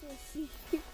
谢谢。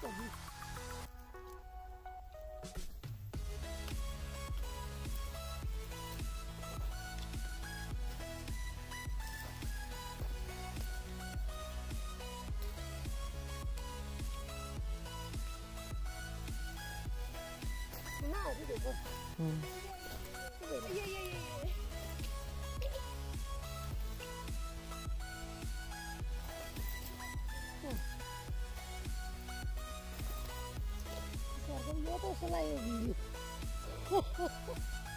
かねなあ出てこうん。いやいやいや love you.